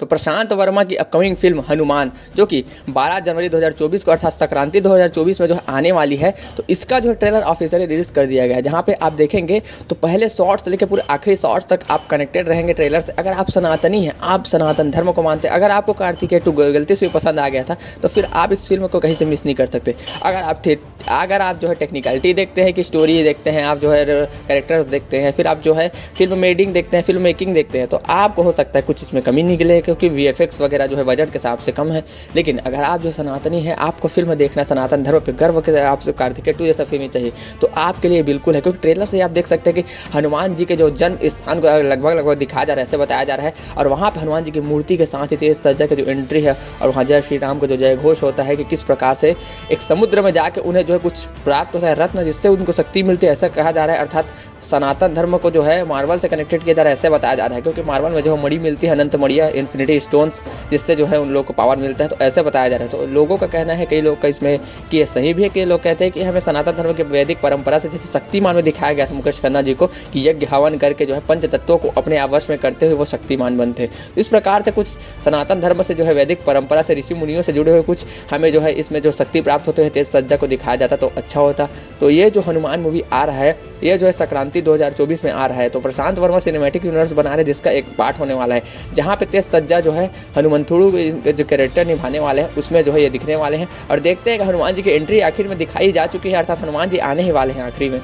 तो प्रशांत वर्मा की upcoming film Hanuman, जो कि 12 जनवरी 2024 को अर्थात संक्रांति 2024 में जो आने वाली है तो इसका जो ट्रेलर ऑफिशियली रिलीज़ कर दिया गया है, जहाँ पे आप देखेंगे तो पहले शॉर्ट्स लेकर पूरे आखिरी शॉर्ट्स तक आप कनेक्टेड रहेंगे ट्रेलर से। अगर आप सनातनी हैं, आप सनातन धर्म को मानते हैं, अगर आपको कार्तिकेय टू गलती से पसंद आ गया था तो फिर आप इस फ़िल्म को कहीं से मिस नहीं कर सकते। अगर आप अगर आप जो है टेक्निकलिटी देखते हैं कि स्टोरी देखते हैं, आप जो है कैरेक्टर्स देखते हैं, फिर आप जो है फ़िल्म मेडिंग देखते हैं फ़िल्म मेकिंग देखते हैं तो आपको हो सकता है कुछ इसमें कमी निकले क्योंकि वीएफएक्स वगैरह जो है बजट के हिसाब से कम है। लेकिन अगर आप जो सनातनी है, आपको फ़िल्म देखना, सनातन धर्म पर गर्व के आपसे कार्तिकेय टू जैसा फ़िल्म चाहिए तो आपके लिए बिल्कुल है। क्योंकि ट्रेलर से आप देख सकते हैं कि हनुमान जी के जो जन्म स्थान को लगभग लगभग दिखाया जा रहा है, ऐसे बताया जा रहा है। और वहाँ पर हनुमान जी की मूर्ति के साथ ही तेज सज्जा की जो एंट्री है, और वहाँ जय श्री राम का जो जय घोष होता है कि किस प्रकार से एक समुद्र में जाकर उन्हें जो है कुछ प्राप्त होता है, रत्न जिससे उनको शक्ति मिलती है, ऐसा कहा जा रहा है। अर्थात सनातन धर्म को जो है मार्बल से कनेक्टेड किया जा रहा है, ऐसे बताया जा रहा है, क्योंकि मार्बल में जो है मड़ी मिलती है, अनंत मड़िया इन्फिनिटी स्टोन्स जिससे जो है उन लोगों को पावर मिलता है तो ऐसे बताया जा रहा है। तो लोगों का कहना है, कई लोग का इसमें कि ये सही भी है कि लोग कहते हैं कि हमें सनातन धर्म के वैदिक परंपरा से जैसे शक्तिमान में दिखाया गया था, मुकेश खन्ना जी को, कि यज्ञ हवन करके जो है पंच तत्वों को अपने आवश में करते हुए वो शक्तिमान बनते हैं। इस प्रकार से कुछ सनातन धर्म से जो है वैदिक परंपरा से, ऋषि मुनियों से जुड़े हुए कुछ हमें जो है इसमें जो शक्ति प्राप्त होते हुए तेज सज्जा को दिखाया जाता तो अच्छा होता। तो ये जो हनुमान मूवी आ रहा है, ये जो है संक्रांति 2024 में आ रहा है। तो प्रशांत वर्मा सिनेमेटिक यूनिवर्स बना रहे जिसका एक पार्ट होने वाला है। जहाँ पे तेज सज्जा जो है हनुमंथुड़ू जो कैरेक्टर निभाने वाले हैं, उसमें जो है ये दिखने वाले हैं। और देखते हैं कि हनुमान जी की एंट्री आखिर में दिखाई जा चुकी है, अर्थात हनुमान जी आने ही वाले हैं आखिरी में।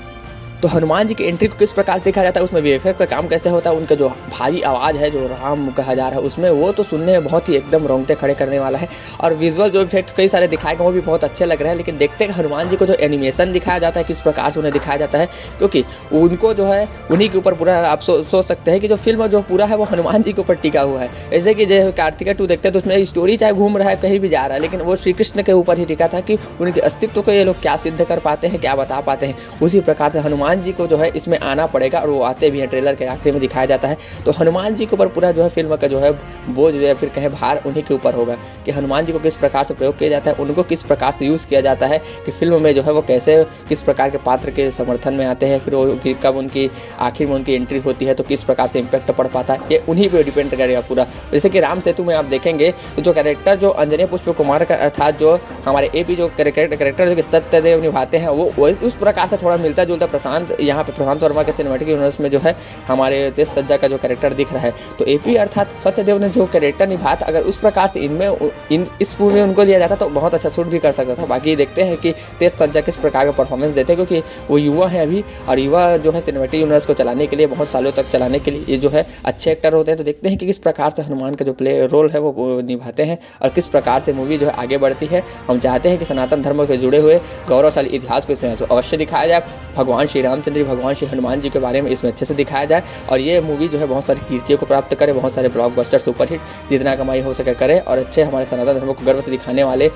तो हनुमान जी की एंट्री को किस प्रकार देखा जाता है, उसमें वीएफएक्स का काम कैसे होता है, उनका जो भारी आवाज़ है, जो राम कहा जा रहा है, उसमें वो तो सुनने में बहुत ही एकदम रोंगटे खड़े करने वाला है। और विजुअल जो इफेक्ट्स कई सारे दिखाए गए वो भी बहुत अच्छे लग रहे हैं, लेकिन देखते हैं हनुमान जी को जो एनिमेशन दिखाया जाता है, किस प्रकार से उन्हें दिखाया जाता है, क्योंकि उनको जो है, उन्हीं के ऊपर पूरा आप सोच सकते हैं कि जो फ़िल्म जो पूरा है, वो हनुमान जी के ऊपर टिका हुआ है। जैसे कि जो कार्तिका टू देखते हैं तो उसमें स्टोरी चाहे घूम रहा है, कहीं भी जा रहा है, लेकिन वो श्री कृष्ण के ऊपर ही टिका था कि उनके अस्तित्व को ये लोग क्या सिद्ध कर पाते हैं, क्या बता पाते हैं। उसी प्रकार से हनुमान जी को जो है इसमें आना पड़ेगा और वो आते भी हैं ट्रेलर के आखिरी में दिखाया जाता है। तो हनुमान जी के ऊपर पूरा जो है फ़िल्म का जो है बोझ है फिर कहें भार उन्हीं के ऊपर होगा कि हनुमान जी को किस प्रकार से प्रयोग किया जाता है, उनको किस प्रकार से यूज़ किया जाता है कि फ़िल्म में जो है वो कैसे किस प्रकार के पात्र के समर्थन में आते हैं, फिर वो कब उनकी आखिर में उनकी एंट्री होती है तो किस प्रकार से इम्पैक्ट पड़ पाता है, ये उन्हीं पर डिपेंड करेगा पूरा। जैसे कि राम सेतु में आप देखेंगे, जो कैरेक्टर जो अंजनी पुष्प कुमार का अर्थात जो हमारे ए पी जो कैरेक्टर जो सत्यदेव निभाते हैं, वो उस प्रकार से थोड़ा मिलता जुलता प्रशांत यहाँ पे प्रशांत वर्मा के सिनेमेटिक यूनिवर्स में जो है, हमारे तेज सज्जा का जो कैरेक्टर दिख रहा है। तो एपी अर्थात सत्यदेव ने जो कैरेक्टर निभाया था, अगर उस प्रकार से इनमें इन, इस मूवी में उनको लिया जाता तो बहुत अच्छा शूट भी कर सकता था। बाकी देखते हैं कि तेज सज्जा किस प्रकार का परफॉर्मेंस देते हैं, क्योंकि वो युवा है अभी, और युवा जो है सिनेमेटिक यूनिवर्स को चलाने के लिए, बहुत सालों तक चलाने के लिए जो है अच्छे एक्टर होते हैं। तो देखते हैं कि किस प्रकार से हनुमान का जो प्ले रोल है, वो निभाते हैं, और किस प्रकार से मूवी जो है आगे बढ़ती है। हम चाहते हैं कि सनातन धर्म से जुड़े हुए गौरवशाली इतिहास को इसमें अवश्य दिखाया जाए। भगवान श्री रामचंद्र जी, भगवान श्री हनुमान जी के बारे में इसमें अच्छे से दिखाया जाए और ये मूवी जो है, बहुत सारी कीर्तियों को प्राप्त करे, बहुत सारे ब्लॉकबस्टर सुपरहिट जितना कमाई हो सके करे और अच्छे हमारे सनातन धर्म को गर्व से दिखाने वाले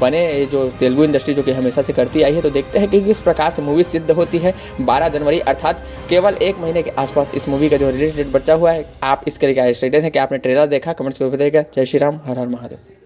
बने जो तेलुगु इंडस्ट्री जो कि हमेशा से करती आई है। तो देखते हैं कि किस प्रकार से मूवी सिद्ध होती है बारह जनवरी, अर्थात केवल एक महीने के आसपास इस मूवी का जो रिलीज़ डेट बचा हुआ है। आप इसके लिए क्या स्टेटस है? कि आपने ट्रेलर देखा? कमेंट्स को बताइएगा। जय श्री राम, हर हर महादेव।